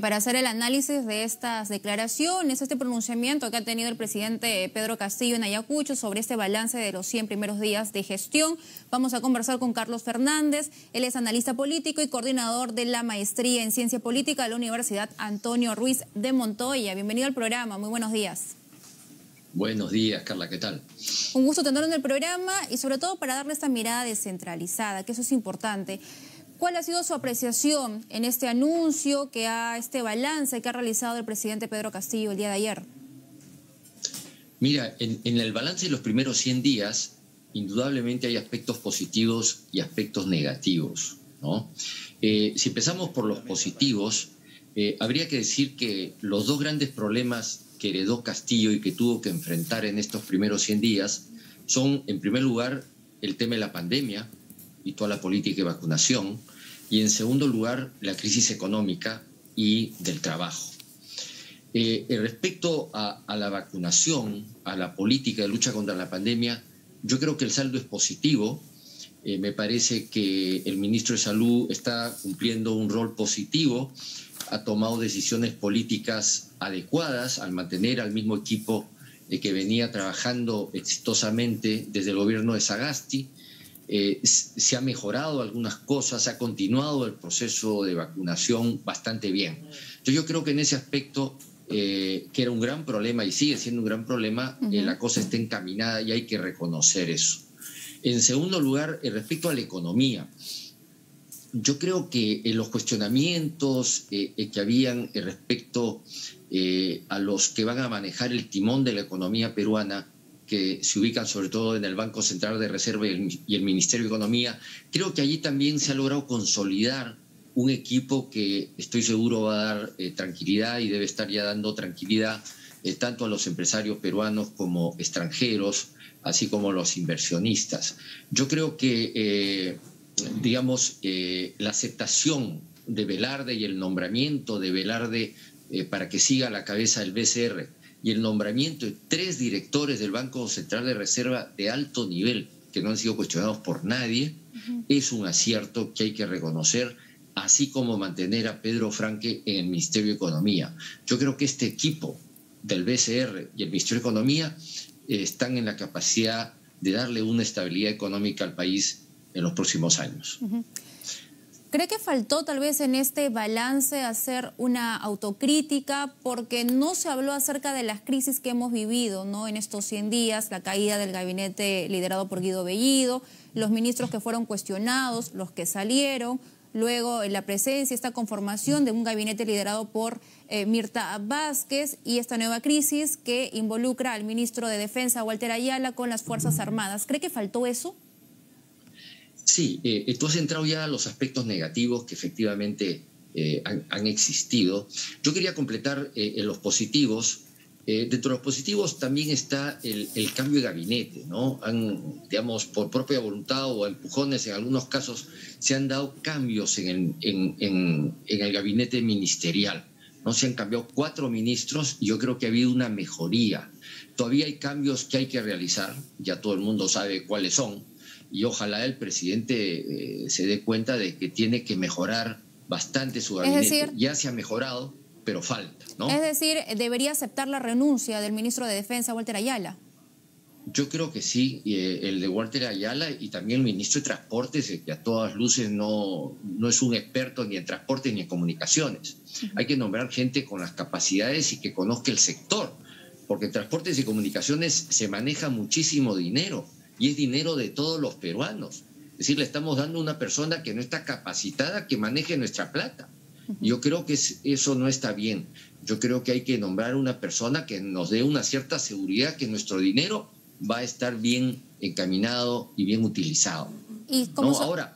Para hacer el análisis de estas declaraciones, este pronunciamiento que ha tenido el presidente Pedro Castillo en Ayacucho sobre este balance de los 100 primeros días de gestión, vamos a conversar con Carlos Fernández. Él es analista político y coordinador de la maestría en ciencia política de la Universidad Antonio Ruiz de Montoya. Bienvenido al programa, muy buenos días. Buenos días, Carla, ¿qué tal? Un gusto tenerlo en el programa y sobre todo para darle esta mirada descentralizada, que eso es importante. ¿Cuál ha sido su apreciación en este anuncio, que ha, este balance que ha realizado el presidente Pedro Castillo el día de ayer? Mira, en, el balance de los primeros 100 días, indudablemente hay aspectos positivos y aspectos negativos. Eh, si empezamos por los positivos, eh, habría que decir que los dos grandes problemas que heredó Castillo y que tuvo que enfrentar en estos primeros 100 días son, en primer lugar, el tema de la pandemia y toda la política de vacunación, y en segundo lugar, la crisis económica y del trabajo. Eh, respecto a, la vacunación, a la política de lucha contra la pandemia, yo creo que el saldo es positivo. Eh, me parece que el ministro de Salud está cumpliendo un rol positivo, ha tomado decisiones políticas adecuadas al mantener al mismo equipo eh, que venía trabajando exitosamente desde el gobierno de Sagasti eh, se ha mejorado algunas cosas, se ha continuado el proceso de vacunación bastante bien. Entonces yo creo que en ese aspecto, eh, que era un gran problema y sigue siendo un gran problema, eh, la cosa está encaminada y hay que reconocer eso. En segundo lugar, respecto a la economía, yo creo que los cuestionamientos que habían respecto a los que van a manejar el timón de la economía peruana, que se ubican sobre todo en el Banco Central de Reserva y el, Ministerio de Economía, creo que allí también se ha logrado consolidar un equipo que estoy seguro va a dar eh, tranquilidad y debe estar ya dando tranquilidad eh, tanto a los empresarios peruanos como extranjeros, así como los inversionistas. Yo creo que, eh, digamos, la aceptación de Velarde y el nombramiento de Velarde para que siga a la cabeza del BCR y el nombramiento de tres directores del Banco Central de Reserva de alto nivel, que no han sido cuestionados por nadie, es un acierto que hay que reconocer, así como mantener a Pedro Franque en el Ministerio de Economía. Yo creo que este equipo del BCR y el Ministerio de Economía eh, están en la capacidad de darle una estabilidad económica al país en los próximos años. ¿Cree que faltó tal vez en este balance hacer una autocrítica porque no se habló acerca de las crisis que hemos vivido ¿no? en estos 100 días, la caída del gabinete liderado por Guido Bellido, los ministros que fueron cuestionados, los que salieron, luego la presencia, esta conformación de un gabinete liderado por eh, Mirta Vázquez y esta nueva crisis que involucra al ministro de Defensa, Walter Ayala, con las Fuerzas Armadas. ¿Cree que faltó eso? Sí, eh, tú has entrado ya a los aspectos negativos que efectivamente eh, han, existido. Yo quería completar eh, en los positivos. dentro de los positivos también está el, cambio de gabinete, ¿no? Han, digamos, por propia voluntad o empujones, en algunos casos se han dado cambios en el, en el gabinete ministerial. ¿no? Se han cambiado cuatro ministros y yo creo que ha habido una mejoría. Todavía hay cambios que hay que realizar, ya todo el mundo sabe cuáles son, y ojalá el presidente eh, se dé cuenta de que tiene que mejorar bastante su gabinete. ya se ha mejorado, pero falta, ¿no? Es decir, debería aceptar la renuncia del ministro de Defensa, Walter Ayala. Yo creo que sí, eh, el de Walter Ayala y también el ministro de Transportes, eh, que a todas luces no, no es un experto ni en transporte ni en comunicaciones. Hay que nombrar gente con las capacidades y que conozca el sector, porque en transportes y comunicaciones se maneja muchísimo dinero y es dinero de todos los peruanos. Es decir, le estamos dando a una persona que no está capacitada que maneje nuestra plata. Yo creo que eso no está bien. Yo creo que hay que nombrar una persona que nos dé una cierta seguridad que nuestro dinero va a estar bien encaminado y bien utilizado. ¿Y cómo Ahora,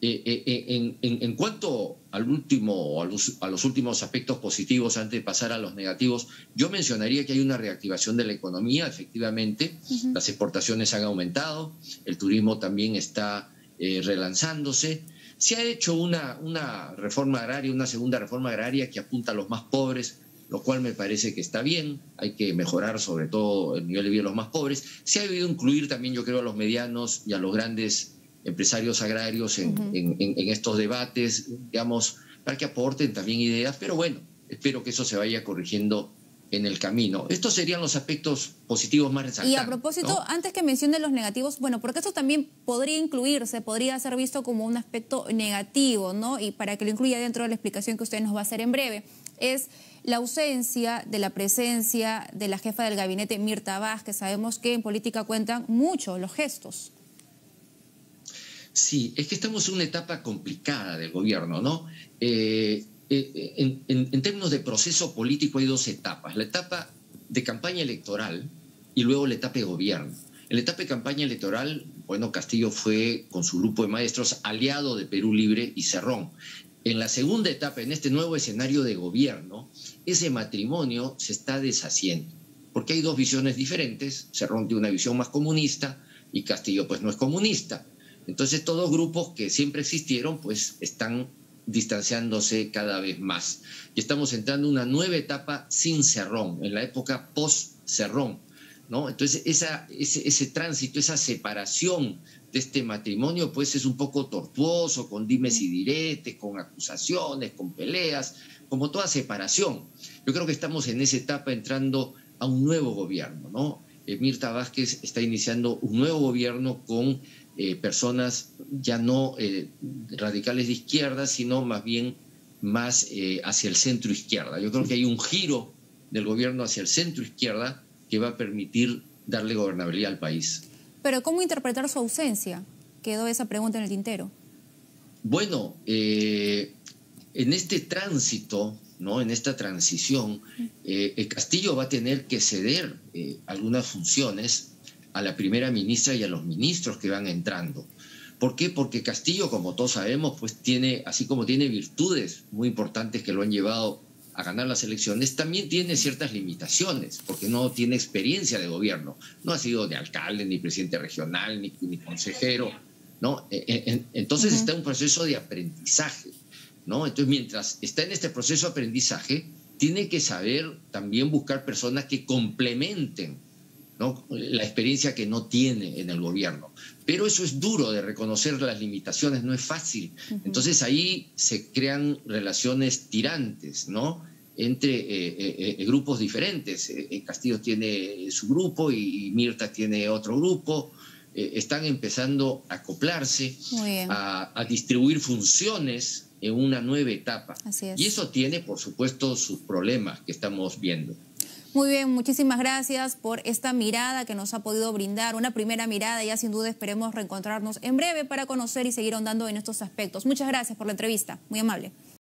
eh, eh, eh, en, cuanto al último, a los, a los, últimos aspectos positivos, antes de pasar a los negativos, yo mencionaría que hay una reactivación de la economía, efectivamente, las exportaciones han aumentado, el turismo también está relanzándose, se ha hecho una, una reforma agraria, una segunda reforma agraria que apunta a los más pobres, lo cual me parece que está bien, hay que mejorar sobre todo el nivel de vida de los más pobres, se ha debido incluir también, yo creo, a los medianos y a los grandes empresarios agrarios en, estos debates, digamos, para que aporten también ideas, pero bueno, espero que eso se vaya corrigiendo en el camino. Estos serían los aspectos positivos más resaltantes. Y a propósito, antes que mencione los negativos, bueno, porque esto también podría incluirse, podría ser visto como un aspecto negativo, ¿no? Y para que lo incluya dentro de la explicación que usted nos va a hacer en breve, es la ausencia de la presencia de la jefa del gabinete, Mirta Vázquez. Sabemos que en política cuentan mucho los gestos. Sí, es que estamos en una etapa complicada del gobierno, ¿no? Eh, eh, en, términos de proceso político hay dos etapas. La etapa de campaña electoral y luego la etapa de gobierno. En la etapa de campaña electoral, bueno, Castillo fue con su grupo de maestros aliado de Perú Libre y Cerrón. En la segunda etapa, en este nuevo escenario de gobierno, ese matrimonio se está deshaciendo, porque hay dos visiones diferentes. Cerrón tiene una visión más comunista y Castillo pues no es comunista. Entonces, estos dos grupos que siempre existieron, pues están distanciándose cada vez más. Y estamos entrando en una nueva etapa sin Cerrón, en la época post-Cerrón. ¿no? Entonces, esa, ese, ese, tránsito, esa separación de este matrimonio, pues es un poco tortuoso, con dimes y diretes, con acusaciones, con peleas, como toda separación. Yo creo que estamos en esa etapa entrando a un nuevo gobierno, ¿no? Mirta Vázquez está iniciando un nuevo gobierno con eh, personas ya no eh, radicales de izquierda, sino más bien más eh, hacia el centro izquierda. Yo creo que hay un giro del gobierno hacia el centro izquierda que va a permitir darle gobernabilidad al país. Pero ¿cómo interpretar su ausencia? Quedó esa pregunta en el tintero. Bueno, en este tránsito, ¿no? en esta transición, el Castillo va a tener que ceder algunas funciones a la primera ministra y a los ministros que van entrando. ¿Por qué? Porque Castillo, como todos sabemos, pues tiene, así como tiene virtudes muy importantes que lo han llevado a ganar las elecciones, también tiene ciertas limitaciones, porque no tiene experiencia de gobierno. No ha sido ni alcalde, ni presidente regional, ni, consejero, ¿no? E, e, entonces está en un proceso de aprendizaje, ¿no? Entonces, mientras está en este proceso de aprendizaje, tiene que saber también buscar personas que complementen la experiencia que no tiene en el gobierno. Pero eso es duro de reconocer las limitaciones, no es fácil. Entonces ahí se crean relaciones tirantes, ¿no? entre eh, eh, eh, grupos diferentes. Castillo tiene su grupo y, Mirta tiene otro grupo. están empezando a acoplarse, a, a, distribuir funciones en una nueva etapa. Y eso tiene, por supuesto, sus problemas que estamos viendo. Muy bien, muchísimas gracias por esta mirada que nos ha podido brindar, una primera mirada, ya sin duda esperemos reencontrarnos en breve para conocer y seguir ahondando en estos aspectos. Muchas gracias por la entrevista, muy amable.